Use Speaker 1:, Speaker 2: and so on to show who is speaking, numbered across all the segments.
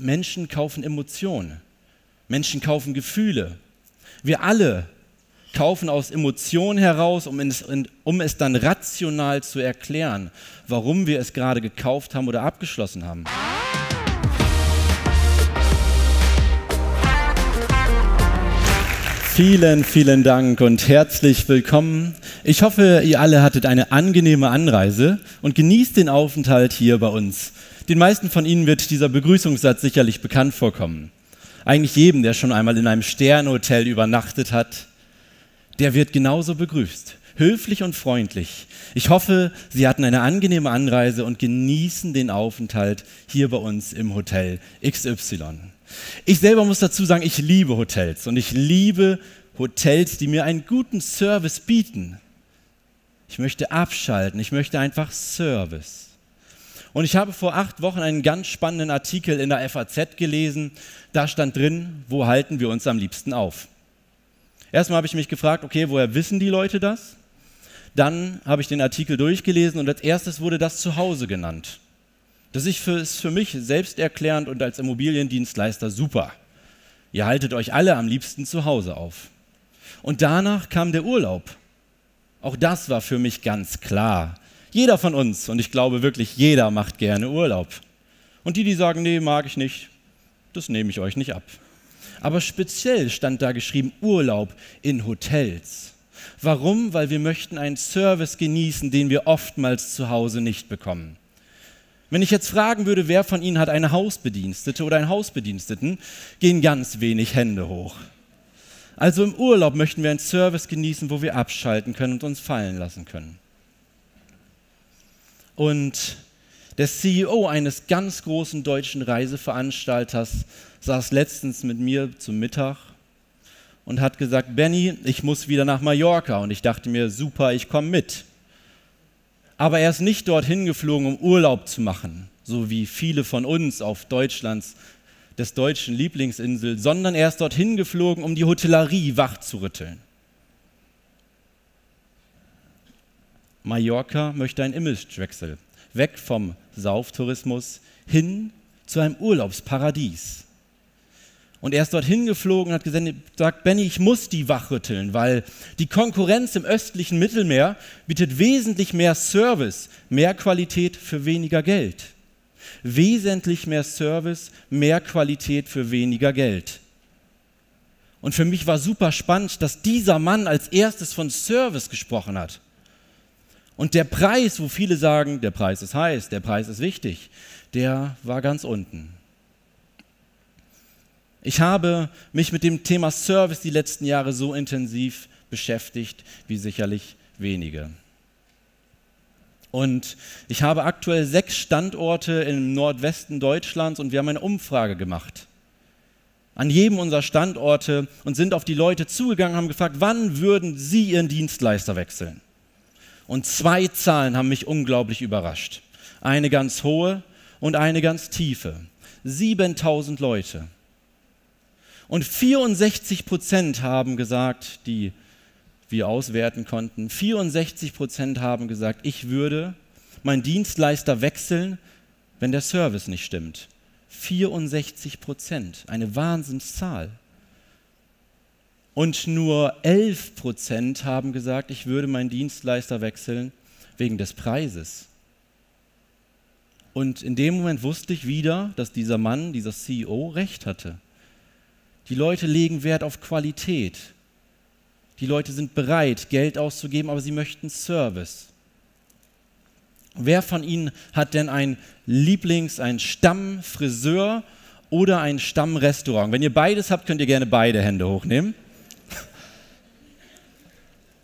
Speaker 1: Menschen kaufen Emotionen. Menschen kaufen Gefühle. Wir alle kaufen aus Emotionen heraus, um es, um es dann rational zu erklären, warum wir es gerade gekauft haben oder abgeschlossen haben. Vielen, vielen Dank und herzlich willkommen. Ich hoffe, ihr alle hattet eine angenehme Anreise und genießt den Aufenthalt hier bei uns. Den meisten von Ihnen wird dieser Begrüßungssatz sicherlich bekannt vorkommen. Eigentlich jedem, der schon einmal in einem Sternhotel übernachtet hat, der wird genauso begrüßt. Höflich und freundlich. Ich hoffe, Sie hatten eine angenehme Anreise und genießen den Aufenthalt hier bei uns im Hotel XY. Ich selber muss dazu sagen, ich liebe Hotels und ich liebe Hotels, die mir einen guten Service bieten. Ich möchte abschalten, ich möchte einfach Service. Und ich habe vor acht Wochen einen ganz spannenden Artikel in der FAZ gelesen. Da stand drin, wo halten wir uns am liebsten auf? Erstmal habe ich mich gefragt, okay, woher wissen die Leute das? Dann habe ich den Artikel durchgelesen und als erstes wurde das Zuhause genannt. Das ist für, ist für mich selbsterklärend und als Immobiliendienstleister super. Ihr haltet euch alle am liebsten zu Hause auf. Und danach kam der Urlaub. Auch das war für mich ganz klar. Jeder von uns, und ich glaube wirklich jeder, macht gerne Urlaub. Und die, die sagen, nee, mag ich nicht, das nehme ich euch nicht ab. Aber speziell stand da geschrieben Urlaub in Hotels. Warum? Weil wir möchten einen Service genießen, den wir oftmals zu Hause nicht bekommen. Wenn ich jetzt fragen würde, wer von Ihnen hat eine Hausbedienstete oder einen Hausbediensteten, gehen ganz wenig Hände hoch. Also im Urlaub möchten wir einen Service genießen, wo wir abschalten können und uns fallen lassen können. Und der CEO eines ganz großen deutschen Reiseveranstalters saß letztens mit mir zum Mittag und hat gesagt, Benny, ich muss wieder nach Mallorca. Und ich dachte mir, super, ich komme mit. Aber er ist nicht dorthin geflogen, um Urlaub zu machen, so wie viele von uns auf Deutschlands, des deutschen Lieblingsinsel, sondern er ist dorthin geflogen, um die Hotellerie wachzurütteln. Mallorca möchte einen Imagewechsel, weg vom Sauftourismus hin zu einem Urlaubsparadies. Und er ist dorthin geflogen und hat gesagt, Benny, ich muss die wachrütteln, weil die Konkurrenz im östlichen Mittelmeer bietet wesentlich mehr Service, mehr Qualität für weniger Geld. Wesentlich mehr Service, mehr Qualität für weniger Geld. Und für mich war super spannend, dass dieser Mann als erstes von Service gesprochen hat. Und der Preis, wo viele sagen, der Preis ist heiß, der Preis ist wichtig, der war ganz unten. Ich habe mich mit dem Thema Service die letzten Jahre so intensiv beschäftigt wie sicherlich wenige. Und ich habe aktuell sechs Standorte im Nordwesten Deutschlands und wir haben eine Umfrage gemacht. An jedem unserer Standorte und sind auf die Leute zugegangen und haben gefragt, wann würden sie ihren Dienstleister wechseln? Und zwei Zahlen haben mich unglaublich überrascht. Eine ganz hohe und eine ganz tiefe. 7000 Leute. Und 64 Prozent haben gesagt, die wir auswerten konnten, 64 Prozent haben gesagt, ich würde meinen Dienstleister wechseln, wenn der Service nicht stimmt. 64 Prozent, eine Wahnsinnszahl. Und nur 11 Prozent haben gesagt, ich würde meinen Dienstleister wechseln wegen des Preises. Und in dem Moment wusste ich wieder, dass dieser Mann, dieser CEO, recht hatte. Die Leute legen Wert auf Qualität. Die Leute sind bereit, Geld auszugeben, aber sie möchten Service. Wer von Ihnen hat denn ein Lieblings-, ein Stammfriseur oder ein Stammrestaurant? Wenn ihr beides habt, könnt ihr gerne beide Hände hochnehmen.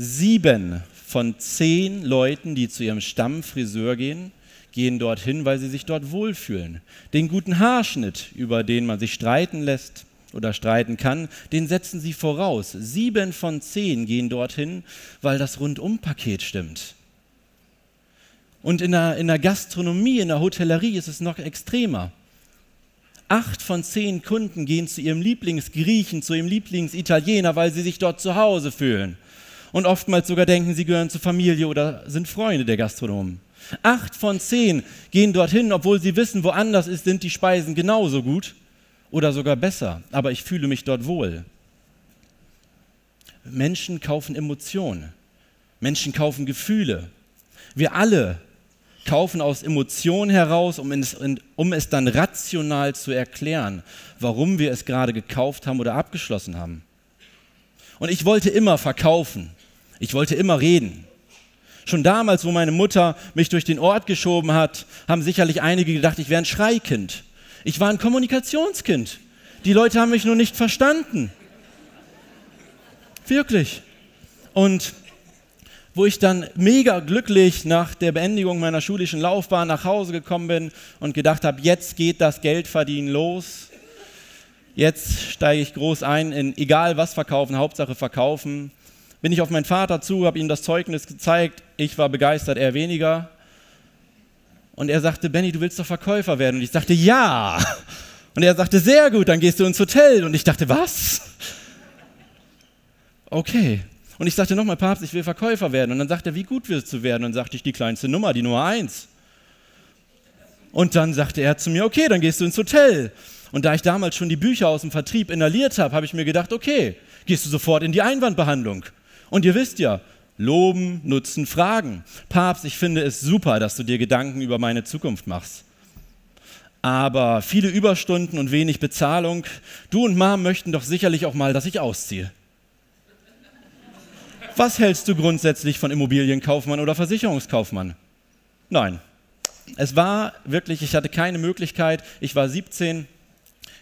Speaker 1: Sieben von zehn Leuten, die zu ihrem Stammfriseur gehen, gehen dorthin, weil sie sich dort wohlfühlen. Den guten Haarschnitt, über den man sich streiten lässt, oder streiten kann, den setzen sie voraus. Sieben von zehn gehen dorthin, weil das Rundumpaket stimmt. Und in der, in der Gastronomie, in der Hotellerie ist es noch extremer. Acht von zehn Kunden gehen zu ihrem Lieblingsgriechen, zu ihrem Lieblingsitaliener, weil sie sich dort zu Hause fühlen. Und oftmals sogar denken, sie gehören zur Familie oder sind Freunde der Gastronomen. Acht von zehn gehen dorthin, obwohl sie wissen, woanders ist, sind die Speisen genauso gut oder sogar besser. Aber ich fühle mich dort wohl. Menschen kaufen Emotionen. Menschen kaufen Gefühle. Wir alle kaufen aus Emotionen heraus, um es, um es dann rational zu erklären, warum wir es gerade gekauft haben oder abgeschlossen haben. Und ich wollte immer verkaufen. Ich wollte immer reden. Schon damals, wo meine Mutter mich durch den Ort geschoben hat, haben sicherlich einige gedacht, ich wäre ein Schreikind. Ich war ein Kommunikationskind. Die Leute haben mich nur nicht verstanden. Wirklich. Und wo ich dann mega glücklich nach der Beendigung meiner schulischen Laufbahn nach Hause gekommen bin und gedacht habe, jetzt geht das Geldverdienen los. Jetzt steige ich groß ein in egal was verkaufen, Hauptsache verkaufen. Bin ich auf meinen Vater zu, habe ihm das Zeugnis gezeigt. Ich war begeistert, er weniger. Und er sagte, Benny, du willst doch Verkäufer werden. Und ich sagte, ja. Und er sagte, sehr gut, dann gehst du ins Hotel. Und ich dachte, was? Okay. Und ich sagte nochmal, Papst, ich will Verkäufer werden. Und dann sagte er, wie gut willst du werden? Und dann sagte ich, die kleinste Nummer, die Nummer eins. Und dann sagte er zu mir, okay, dann gehst du ins Hotel. Und da ich damals schon die Bücher aus dem Vertrieb inhaliert habe, habe ich mir gedacht, okay, gehst du sofort in die Einwandbehandlung. Und ihr wisst ja, loben, nutzen, fragen. Papst, ich finde es super, dass du dir Gedanken über meine Zukunft machst. Aber viele Überstunden und wenig Bezahlung. Du und Mom möchten doch sicherlich auch mal, dass ich ausziehe. Was hältst du grundsätzlich von Immobilienkaufmann oder Versicherungskaufmann? Nein. Es war wirklich, ich hatte keine Möglichkeit. Ich war 17,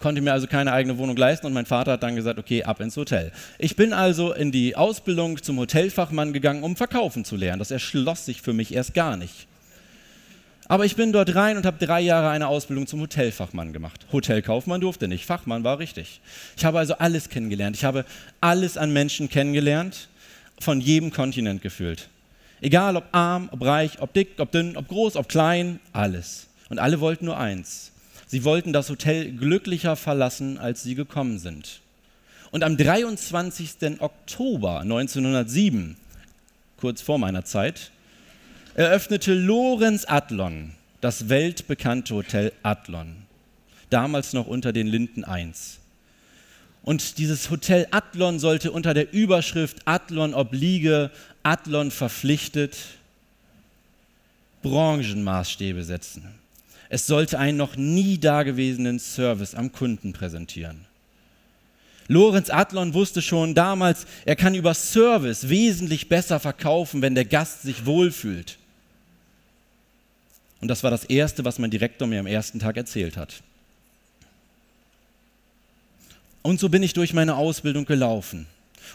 Speaker 1: konnte mir also keine eigene Wohnung leisten und mein Vater hat dann gesagt, okay, ab ins Hotel. Ich bin also in die Ausbildung zum Hotelfachmann gegangen, um verkaufen zu lernen. Das erschloss sich für mich erst gar nicht. Aber ich bin dort rein und habe drei Jahre eine Ausbildung zum Hotelfachmann gemacht. Hotelkaufmann durfte nicht, Fachmann war richtig. Ich habe also alles kennengelernt. Ich habe alles an Menschen kennengelernt von jedem Kontinent gefühlt. Egal ob arm, ob reich, ob dick, ob dünn, ob groß, ob klein, alles. Und alle wollten nur eins. Sie wollten das Hotel glücklicher verlassen, als sie gekommen sind. Und am 23. Oktober 1907, kurz vor meiner Zeit, eröffnete Lorenz Adlon das weltbekannte Hotel Adlon, damals noch unter den Linden 1. Und dieses Hotel Adlon sollte unter der Überschrift Adlon obliege, Adlon verpflichtet, Branchenmaßstäbe setzen. Es sollte einen noch nie dagewesenen Service am Kunden präsentieren. Lorenz Adlon wusste schon damals, er kann über Service wesentlich besser verkaufen, wenn der Gast sich wohlfühlt. Und das war das Erste, was mein Direktor mir am ersten Tag erzählt hat. Und so bin ich durch meine Ausbildung gelaufen.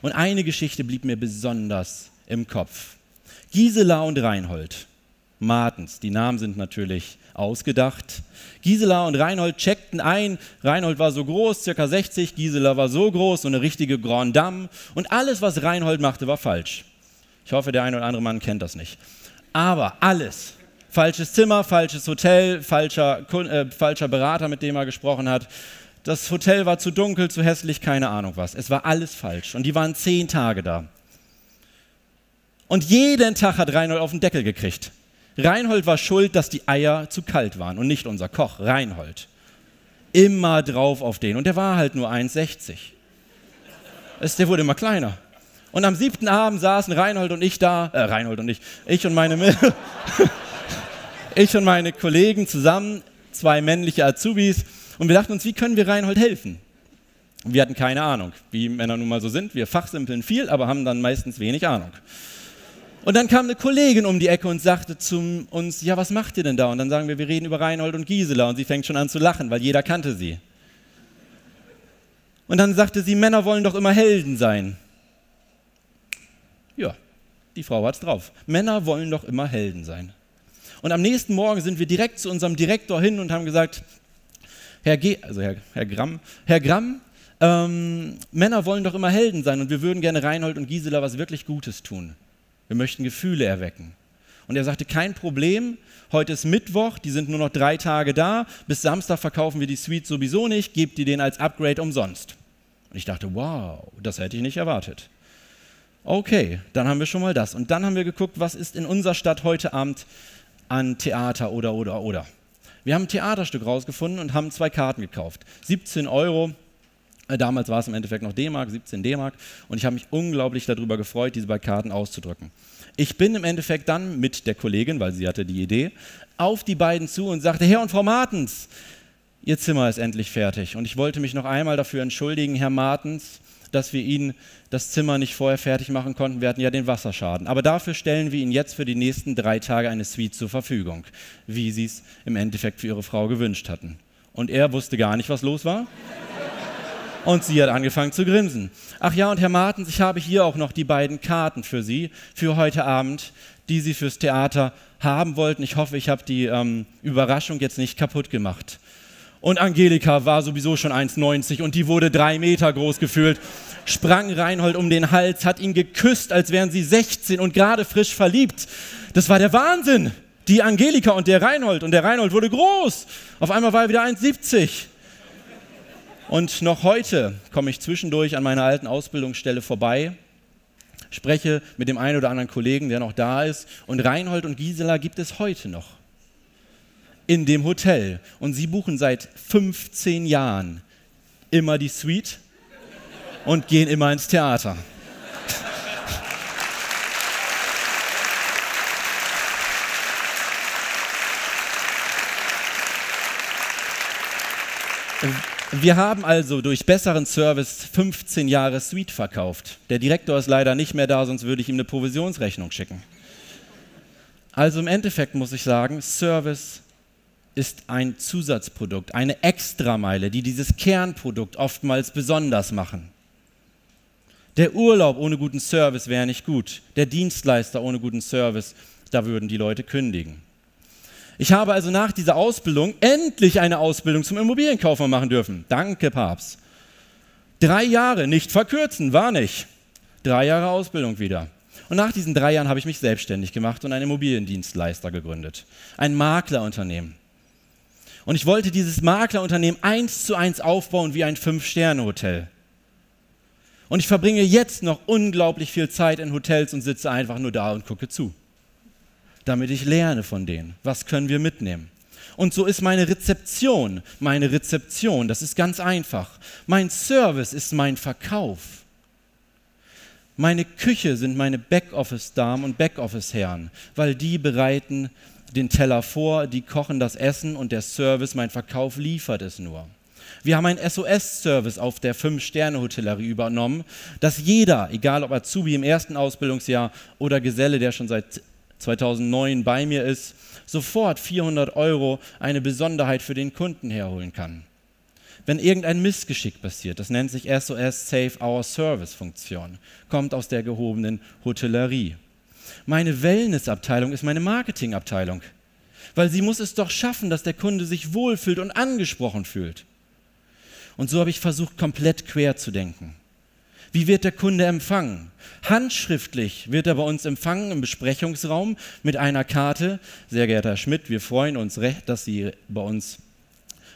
Speaker 1: Und eine Geschichte blieb mir besonders im Kopf. Gisela und Reinhold. Martens, die Namen sind natürlich ausgedacht. Gisela und Reinhold checkten ein. Reinhold war so groß, circa 60, Gisela war so groß, so eine richtige Grand Dame. Und alles, was Reinhold machte, war falsch. Ich hoffe, der eine oder andere Mann kennt das nicht. Aber alles. Falsches Zimmer, falsches Hotel, falscher, äh, falscher Berater, mit dem er gesprochen hat das Hotel war zu dunkel, zu hässlich, keine Ahnung was. Es war alles falsch. Und die waren zehn Tage da. Und jeden Tag hat Reinhold auf den Deckel gekriegt. Reinhold war schuld, dass die Eier zu kalt waren und nicht unser Koch, Reinhold. Immer drauf auf den. Und der war halt nur 1,60. Der wurde immer kleiner. Und am siebten Abend saßen Reinhold und ich da, äh, Reinhold und ich, ich und meine, ich und meine Kollegen zusammen, zwei männliche Azubis, und wir dachten uns, wie können wir Reinhold helfen? Und wir hatten keine Ahnung, wie Männer nun mal so sind. Wir fachsimpeln viel, aber haben dann meistens wenig Ahnung. Und dann kam eine Kollegin um die Ecke und sagte zu uns, ja, was macht ihr denn da? Und dann sagen wir, wir reden über Reinhold und Gisela. Und sie fängt schon an zu lachen, weil jeder kannte sie. Und dann sagte sie, Männer wollen doch immer Helden sein. Ja, die Frau hat's drauf. Männer wollen doch immer Helden sein. Und am nächsten Morgen sind wir direkt zu unserem Direktor hin und haben gesagt, Herr, G, also Herr, Herr Gramm, Herr Gramm, ähm, Männer wollen doch immer Helden sein und wir würden gerne Reinhold und Gisela was wirklich Gutes tun. Wir möchten Gefühle erwecken. Und er sagte, kein Problem, heute ist Mittwoch, die sind nur noch drei Tage da, bis Samstag verkaufen wir die Suite sowieso nicht, gebt ihr den als Upgrade umsonst. Und ich dachte, wow, das hätte ich nicht erwartet. Okay, dann haben wir schon mal das. Und dann haben wir geguckt, was ist in unserer Stadt heute Abend an Theater oder, oder, oder. Wir haben ein Theaterstück rausgefunden und haben zwei Karten gekauft. 17 Euro, damals war es im Endeffekt noch D-Mark, 17 D-Mark. Und ich habe mich unglaublich darüber gefreut, diese beiden Karten auszudrücken. Ich bin im Endeffekt dann mit der Kollegin, weil sie hatte die Idee, auf die beiden zu und sagte, Herr und Frau Martens, Ihr Zimmer ist endlich fertig. Und ich wollte mich noch einmal dafür entschuldigen, Herr Martens, dass wir Ihnen das Zimmer nicht vorher fertig machen konnten. Wir hatten ja den Wasserschaden. Aber dafür stellen wir Ihnen jetzt für die nächsten drei Tage eine Suite zur Verfügung, wie Sie es im Endeffekt für Ihre Frau gewünscht hatten. Und er wusste gar nicht, was los war. Und sie hat angefangen zu grinsen. Ach ja, und Herr Martens, ich habe hier auch noch die beiden Karten für Sie für heute Abend, die Sie fürs Theater haben wollten. Ich hoffe, ich habe die ähm, Überraschung jetzt nicht kaputt gemacht. Und Angelika war sowieso schon 1,90 und die wurde drei Meter groß gefühlt, sprang Reinhold um den Hals, hat ihn geküsst, als wären sie 16 und gerade frisch verliebt. Das war der Wahnsinn. Die Angelika und der Reinhold. Und der Reinhold wurde groß. Auf einmal war er wieder 1,70. Und noch heute komme ich zwischendurch an meiner alten Ausbildungsstelle vorbei, spreche mit dem einen oder anderen Kollegen, der noch da ist. Und Reinhold und Gisela gibt es heute noch in dem Hotel. Und sie buchen seit 15 Jahren immer die Suite und gehen immer ins Theater. Wir haben also durch besseren Service 15 Jahre Suite verkauft. Der Direktor ist leider nicht mehr da, sonst würde ich ihm eine Provisionsrechnung schicken. Also im Endeffekt muss ich sagen, Service ist ein Zusatzprodukt, eine Extrameile, die dieses Kernprodukt oftmals besonders machen. Der Urlaub ohne guten Service wäre nicht gut. Der Dienstleister ohne guten Service, da würden die Leute kündigen. Ich habe also nach dieser Ausbildung endlich eine Ausbildung zum Immobilienkaufmann machen dürfen. Danke, Papst. Drei Jahre, nicht verkürzen, war nicht. Drei Jahre Ausbildung wieder. Und nach diesen drei Jahren habe ich mich selbstständig gemacht und einen Immobiliendienstleister gegründet. Ein Maklerunternehmen. Und ich wollte dieses Maklerunternehmen eins zu eins aufbauen wie ein Fünf-Sterne-Hotel. Und ich verbringe jetzt noch unglaublich viel Zeit in Hotels und sitze einfach nur da und gucke zu. Damit ich lerne von denen. Was können wir mitnehmen? Und so ist meine Rezeption, meine Rezeption, das ist ganz einfach. Mein Service ist mein Verkauf. Meine Küche sind meine Backoffice-Damen und Backoffice-Herren, weil die bereiten den Teller vor, die kochen das Essen und der Service, mein Verkauf liefert es nur. Wir haben einen SOS-Service auf der Fünf-Sterne-Hotellerie übernommen, dass jeder, egal ob Azubi im ersten Ausbildungsjahr oder Geselle, der schon seit 2009 bei mir ist, sofort 400 Euro eine Besonderheit für den Kunden herholen kann. Wenn irgendein Missgeschick passiert, das nennt sich SOS Save Our Service Funktion, kommt aus der gehobenen Hotellerie. Meine Wellnessabteilung ist meine Marketingabteilung, weil sie muss es doch schaffen, dass der Kunde sich wohlfühlt und angesprochen fühlt. Und so habe ich versucht, komplett quer zu denken. Wie wird der Kunde empfangen? Handschriftlich wird er bei uns empfangen im Besprechungsraum mit einer Karte. Sehr geehrter Herr Schmidt, wir freuen uns recht, dass Sie bei uns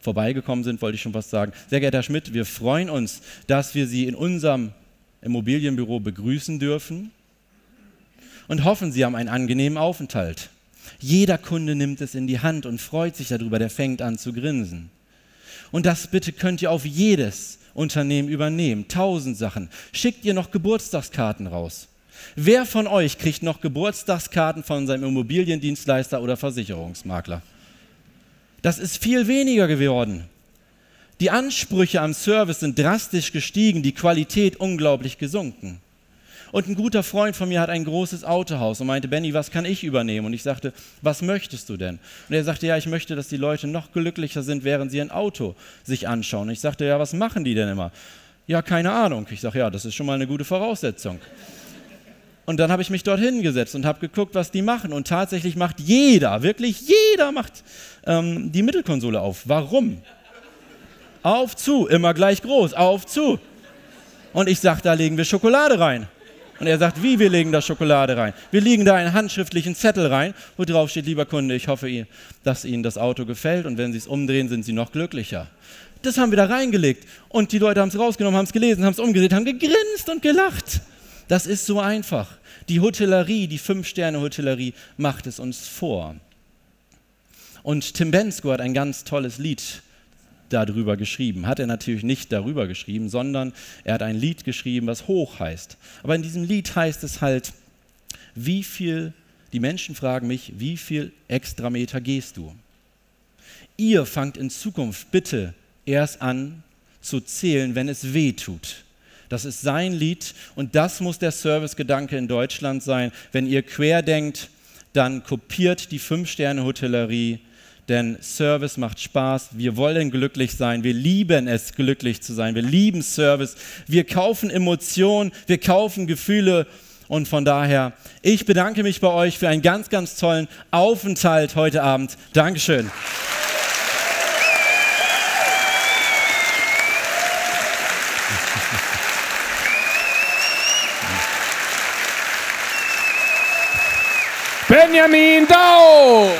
Speaker 1: vorbeigekommen sind, wollte ich schon fast sagen. Sehr geehrter Herr Schmidt, wir freuen uns, dass wir Sie in unserem Immobilienbüro begrüßen dürfen und hoffen, sie haben einen angenehmen Aufenthalt. Jeder Kunde nimmt es in die Hand und freut sich darüber, der fängt an zu grinsen. Und das bitte könnt ihr auf jedes Unternehmen übernehmen. Tausend Sachen. Schickt ihr noch Geburtstagskarten raus? Wer von euch kriegt noch Geburtstagskarten von seinem Immobiliendienstleister oder Versicherungsmakler? Das ist viel weniger geworden. Die Ansprüche am Service sind drastisch gestiegen, die Qualität unglaublich gesunken. Und ein guter Freund von mir hat ein großes Autohaus und meinte, Benny, was kann ich übernehmen? Und ich sagte, was möchtest du denn? Und er sagte, ja, ich möchte, dass die Leute noch glücklicher sind, während sie ein Auto sich anschauen. Und ich sagte, ja, was machen die denn immer? Ja, keine Ahnung. Ich sage, ja, das ist schon mal eine gute Voraussetzung. Und dann habe ich mich dort hingesetzt und habe geguckt, was die machen. Und tatsächlich macht jeder, wirklich jeder macht ähm, die Mittelkonsole auf. Warum? Auf zu, immer gleich groß, auf zu. Und ich sage, da legen wir Schokolade rein. Und er sagt, wie, wir legen da Schokolade rein. Wir legen da einen handschriftlichen Zettel rein, wo drauf steht, lieber Kunde, ich hoffe, dass Ihnen das Auto gefällt und wenn Sie es umdrehen, sind Sie noch glücklicher. Das haben wir da reingelegt. Und die Leute haben es rausgenommen, haben es gelesen, haben es umgedreht, haben gegrinst und gelacht. Das ist so einfach. Die Hotellerie, die Fünf-Sterne-Hotellerie macht es uns vor. Und Tim Bensko hat ein ganz tolles Lied darüber geschrieben. Hat er natürlich nicht darüber geschrieben, sondern er hat ein Lied geschrieben, was hoch heißt. Aber in diesem Lied heißt es halt, wie viel, die Menschen fragen mich, wie viel Extrameter gehst du? Ihr fangt in Zukunft bitte erst an zu zählen, wenn es weh tut. Das ist sein Lied und das muss der Servicegedanke in Deutschland sein. Wenn ihr quer denkt, dann kopiert die Fünf-Sterne-Hotellerie, denn Service macht Spaß. Wir wollen glücklich sein. Wir lieben es, glücklich zu sein. Wir lieben Service. Wir kaufen Emotionen, wir kaufen Gefühle. Und von daher, ich bedanke mich bei euch für einen ganz, ganz tollen Aufenthalt heute Abend. Dankeschön.
Speaker 2: Benjamin Dau.